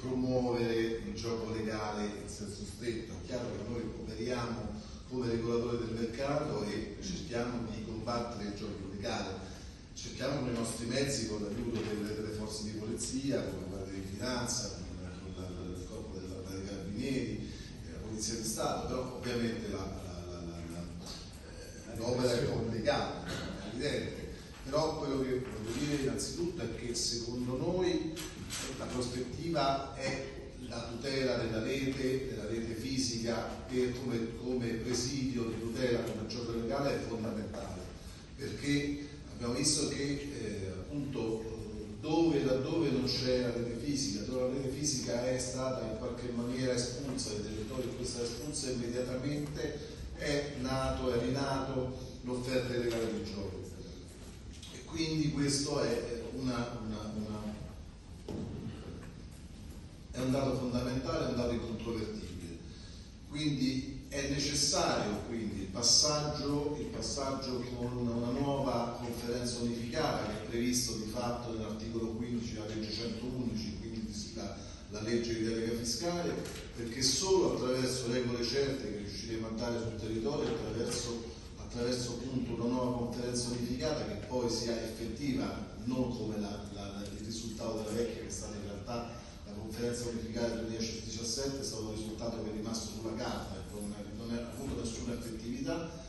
promuovere il gioco legale in senso stretto. È chiaro che noi operiamo come regolatore del mercato e cerchiamo di combattere il gioco legale. Cerchiamo con i nostri mezzi, con l'aiuto delle, delle forze di polizia, con la Guardia di Finanza, con, con la, il corpo della, dei carabinieri, eh, la Polizia di Stato, però ovviamente l'opera è complicata, è evidente. Però quello che voglio dire innanzitutto è che secondo noi prospettiva è la tutela della rete, della rete fisica per, come, come, presidio di tutela come gioco legale è fondamentale perché abbiamo visto che eh, appunto dove, laddove non c'è la rete fisica, dove la rete fisica è stata in qualche maniera espulsa dai territori, questa espulsa immediatamente è nato, è rinato l'offerta illegale di gioco. E quindi questo è una, una, una è un dato fondamentale, è un dato incontrovertibile. Quindi è necessario quindi, il, passaggio, il passaggio con una nuova conferenza unificata che è previsto di fatto nell'articolo 15 della legge 111, quindi la, la legge di delega fiscale, perché solo attraverso regole certe che riusciremo a dare sul territorio, attraverso, attraverso appunto una nuova conferenza unificata che poi sia effettiva, non come la, la, il risultato della vecchia che è stata in realtà conferenza unificata del 2017 è stato un risultato che è rimasto sulla carta e non, ha avuto nessuna effettività.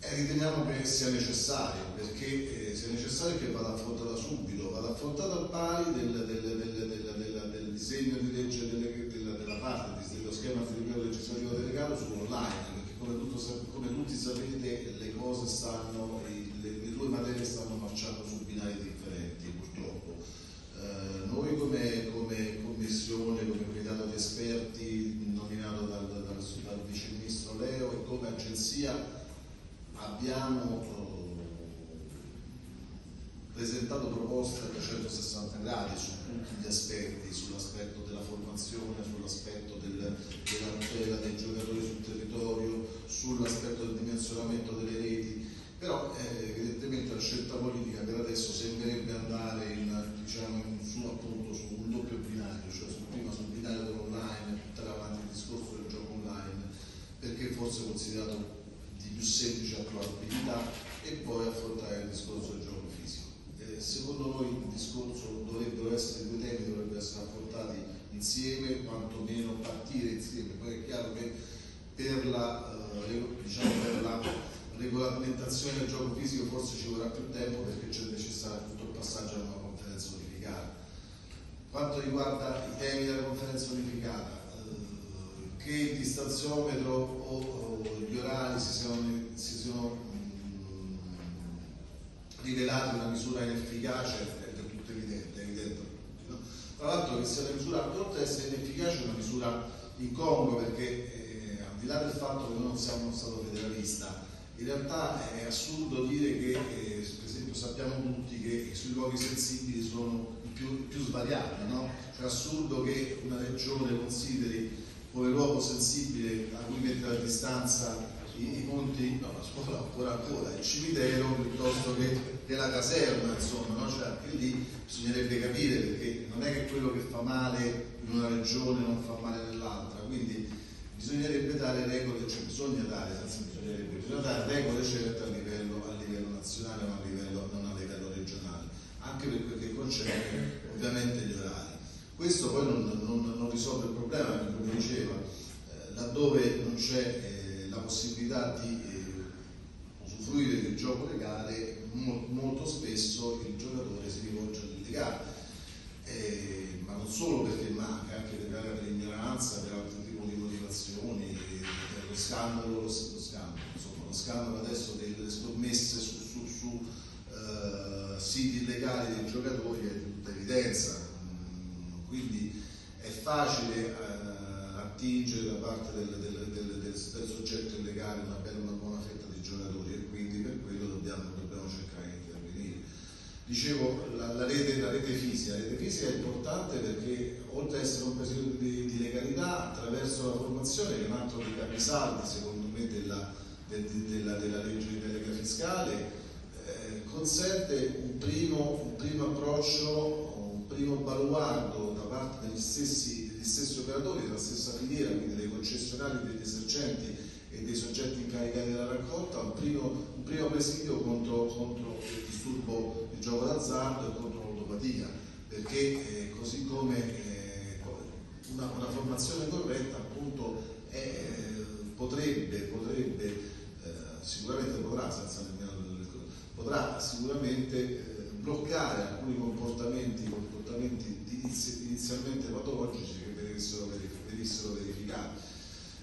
E riteniamo che sia necessario perché eh, sia necessario che vada affrontata subito, vada affrontata al pari del, del, del, del disegno di legge della, della parte dello schema livello legislativo delegato sull'online perché come, tutto, come, tutti sapete le cose stanno, le, le due materie stanno marciando su binari differenti purtroppo eh, noi come, come, commissione, come comitato di esperti nominato dal, dal, dal, dal vice ministro Agenzia abbiamo eh, presentato proposte a 360 gradi su tutti gli aspetti, sull'aspetto della formazione, sull'aspetto del, della tutela dei giocatori sul territorio, sull'aspetto del dimensionamento delle reti però eh, evidentemente la scelta politica per adesso sembrerebbe andare in, diciamo, in, su, appunto, su un doppio binario, cioè su, prima sul binario dell'online, portare avanti il discorso del gioco online, è considerato di più semplice approvabilità e poi affrontare il discorso del gioco fisico. Eh, secondo noi il discorso dovrebbero essere, due temi dovrebbero essere affrontati insieme, quantomeno partire insieme, poi è chiaro che per la, eh, diciamo, per la regolamentazione del gioco fisico forse ci vorrà più tempo perché c'è necessario tutto il passaggio a una conferenza unificata. Quanto riguarda i temi della conferenza unificata, che il distanziometro o, o, gli orari si siano, si siano mh, mm, rivelati una misura inefficace è del tutto evidente, è evidente no? Tra l'altro che sia una misura, oltre ad essere inefficace, è una misura incongrua perché eh, al di là del fatto che noi non siamo uno Stato federalista, in realtà è assurdo dire che, eh, per esempio, sappiamo tutti che sui luoghi sensibili sono più, più svariati, no? Cioè è assurdo che una regione consideri come luogo sensibile a cui mettere a distanza i, i ponti, no, la scuola ancora ancora, il cimitero piuttosto che, che la caserma, insomma, no? Cioè anche lì bisognerebbe capire perché non è che quello che fa male in una regione non fa male nell'altra, quindi bisognerebbe dare regole, cioè bisogna dare, bisognerebbe, bisogna dare regole certe a livello, a livello nazionale ma a livello, non a livello regionale, anche per quel che concerne ovviamente gli orari. Questo poi non, non, non risolve il problema, perché come diceva, eh, laddove non c'è eh, la possibilità di eh, usufruire del gioco legale, mo molto spesso il giocatore si rivolge all'illegale. Eh, ma non solo perché manca, anche per l'ignoranza, per altri motivazioni, lo scandalo, lo, scandalo, insomma, lo scandalo adesso delle scommesse su, su, su uh, siti illegali dei giocatori è di tutta evidenza, quindi è facile uh, attingere da parte del, del, del, del, soggetto illegale una, bella, una buona fetta di giocatori e quindi per quello dobbiamo, dobbiamo cercare di intervenire. Dicevo, la, la, rete, la, rete, fisica, la rete fisica è importante perché oltre ad essere un presidio di, di, legalità, attraverso la formazione, che è un altro dei capisaldi secondo me della, de, della, della, legge di delega fiscale, eh, consente un primo, un primo, approccio, primo baluardo da parte degli stessi, degli stessi operatori della stessa filiera, quindi dei concessionari, degli esercenti e dei soggetti incaricati della raccolta, un primo, un primo presidio contro, contro, il disturbo di gioco d'azzardo e contro l'odopatia, perché eh, così come eh, una, una, formazione corretta appunto è, potrebbe, potrebbe eh, sicuramente potrà, senza nemmeno potrà sicuramente eh, bloccare alcuni comportamenti, comportamenti inizialmente patologici che venissero, verificati.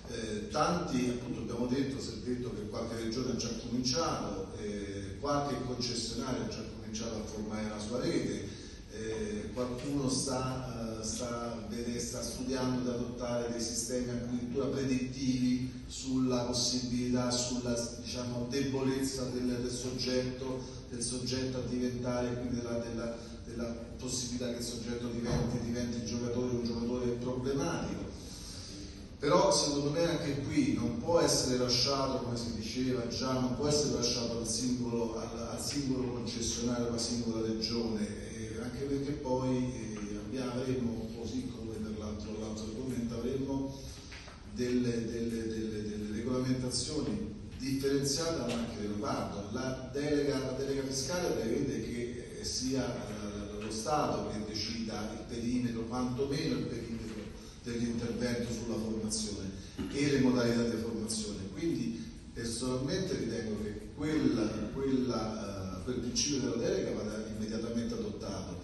Eh, tanti, appunto abbiamo detto, si è detto che qualche regione ha già cominciato, eh, qualche concessionario ha già cominciato a formare la sua rete, eh, qualcuno sta, uh, sta, sta, studiando di adottare dei sistemi addirittura predittivi sulla possibilità, sulla diciamo, debolezza del, del, soggetto, del, soggetto, a diventare, quindi della, della, della, possibilità che il soggetto diventi, diventi giocatore, un giocatore problematico. Però secondo me anche qui non può essere lasciato, come si diceva già, non può essere lasciato al singolo, al, al singolo concessionario, alla singola regione anche perché poi eh, avremo, così come per l'altro, argomento, avremo delle, delle, delle, delle, regolamentazioni differenziate a macchia di leopardo. La delega, la delega fiscale prevede che eh, sia lo Stato che decida il perimetro, quantomeno il perimetro dell'intervento sulla formazione e le modalità di formazione. Quindi personalmente ritengo che quella, quella, uh, quel principio della delega vada immediatamente adottato